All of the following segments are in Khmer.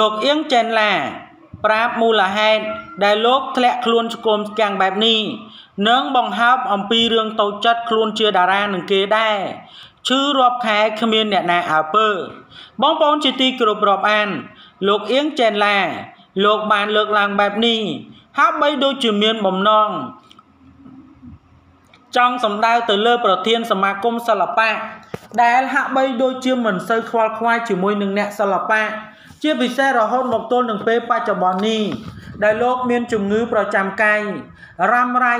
លោកអៀងចេនឡាប្រាប់មូលហេតុដែលលោកធ្លាក់ខ្លួនឆ្គមស្គាំងបែបនេះនិងបង្ហើបអំពីរឿងតូចចិត្តខ្លួនជាតារានឹងគេដែរឈឺរាប់ខែគ្មានអ្នកណាអើពើ បងប្អូនជាទីគោរពរាប់អាន លោកអៀងចេនឡា លោកបានលើកឡើងបែបនេះហាក់បីដូចជាមានបំណងចង់សម្ដៅទៅលើប្រធានសមាគមសិល្បៈ ដែលហាក់បីដូចជាមិនសូវខ្វល់ខ្វាយជាមួយនឹងអ្នកសិល្បៈជាពិសេសរហូតមកទល់នឹងពេលបច្ចុប្បន្ននេះដែលលោកមានជំងឺប្រចាំកាយរ៉ាំរ៉ៃ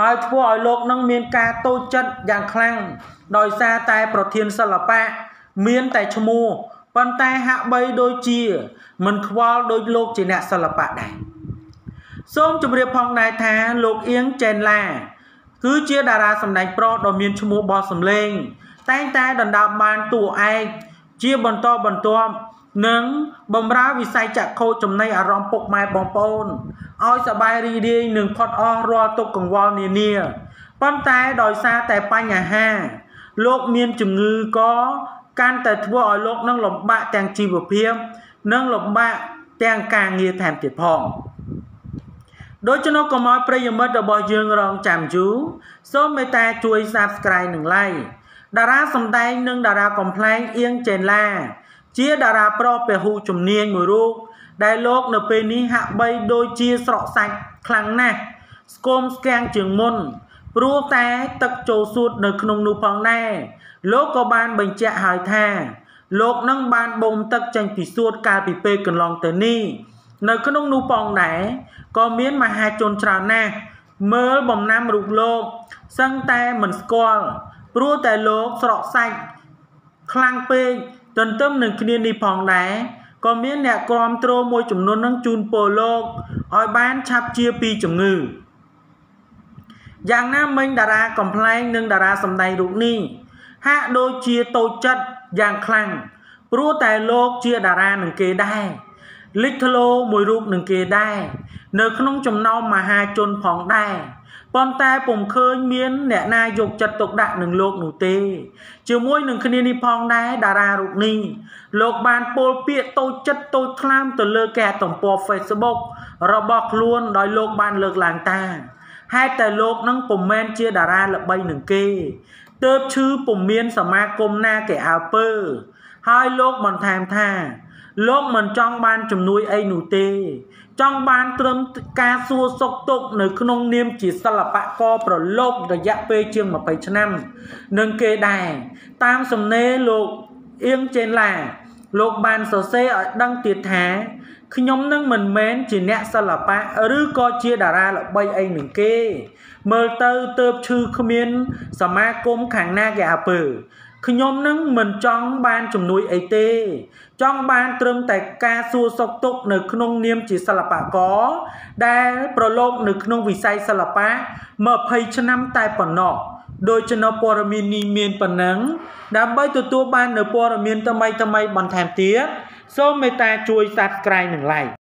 ហើយធ្វើឲ្យលោកនឹងមានការតូចចិត្តយ៉ាងខ្លាំងដោយសារតែប្រធានសិល្បៈមានតែឈ្មោះប៉ុន្តែហាក់បីដូចជា មិនខ្វល់ដូចលោកជាអ្នកសិល្បៈដែរសូមជម្រាបផងដែរថាលោកអៀងចេនឡា គឺជាតារាសម្ដែងប្រុសដ៏មានឈ្មោះបោះសម្លេង តែងតែដណ្ដើមបានតួឯកជាបន្តបន្ទាប់និងបំរើវិស័យចក្ខុចំណៃអារម្មណ៍ពុកម៉ែបងប្អូនឲ្យសបាយរីរាយនិងផុតអស់រាល់ទុកកង្វល់នានាប៉ុន្តែដោយសារតែបញ្ហា លោកមានជំងឺក៏កាន់តែធ្វើឲ្យលោកនឹងលំបាកទាំងជីវភាព និងលំបាកទាំងការងារថែមទៀតផង។ ដូច្នោះកុំឲ្យប្រិយមិត្តរបស់យើងរងចាំយូរសូមមេត្តាជួយ Subscribe និង Like តារាសម្ដែងនិងតារាកំ pl ែងអៀងចេនឡា ជាតារាប្រុសពហុជំនាញមួយរូបដែលលោកនៅពេលនេះហាក់បីដូចជាស្រក់សាច់ខ្លាំងណាស់ស្គមស្គាំងជាងមុនព្រោះតែទឹកចូលសួតនៅក្នុងនោះផងដែរលោកក៏បានបញ្ជាក់ហើយថា លោកនឹងបានបូមទឹកចេញពីសួតកាលពីពេលកន្លងទៅនេះ នៅក្នុងនោះផងដែរក៏មានមហាជនច្រើនណាស់មើលបំណាំរូបលោកសឹងតែមិនស្គាល់ព្រោះតែលោកស្រក់សាច់ខ្លាំងពេកទន្ទឹមនឹងគ្នានេះផងដែរក៏មានអ្នកគ្រប់គ្រងមួយចំនួននឹងជូនពលលោកឲ្យបានឆាប់ជាពីជំងឺយ៉ាងណាមិញតារាកំ pl ែងនិងតារាសម្ដែងរូបនេះហាក់ដូចជាតូចចិត្តយ៉ាងខ្លាំងព្រោះតែលោកជាតារានឹងគេដែរ លេចធ្លោមួយរូបនឹងគេដែរនៅក្នុងចំណោមមហាជនផងដែរប៉ុន្តែពុំឃើញមានអ្នកណាយកចិត្តទុកដាក់នឹងលោកនោះទេ ជាមួយនឹងគ្នានេះផងដែរតារារូបនេះលោកបានពោលពាក្យតូចចិត្តតូចថ្លាមទៅលើគេទំព័រ Facebook របស់ខ្លួនដោយលោកបានលើកឡើងថាហេតុតែលោកនឹងពុំមែនជាតារាល្បីនឹងគេទើបឈឺពុំមានសមាគមណាគេអើពើហើយលោកបន្ថែមថា លោកមិនចង់បានជំនួយអីនោះទេ ចង់បានត្រឹមការសួរសុខទុក្ខនៅក្នុងនាមជាសិល្បករប្រឡូករយៈពេលជាង20ឆ្នាំនឹងគេដែរតាមសំណេរលោកអៀងចេនឡាលោកបានសរសេរឲ្យដឹងទៀតថាខ្ញុំនឹងមិនមែនជាអ្នកសិល្បៈឬក៏ជាតារាល្បីអីនឹងគេ មើលទៅទៅឈឺគ្មាន សមាគមខាងណាគេអើពើ ខ្ញុំនឹងមិនចង់បានជំនួយអីទេ ចង់បានត្រឹមតែការសួរសុខទុក្ខនៅក្នុងនាមជាសិល្បករដែលប្រឡូកនៅក្នុងវិស័យសិល្បៈ20ឆ្នាំតែប៉ុណ្ណោះដោយចំណព័ត៌មាននេះមានប៉ុណ្ណឹងដើម្បីទទួលបាននៅព័ត៌មានថ្មីថ្មីបន្ថែមទៀតសូមមេត្តាជួយ Subscribe និង Like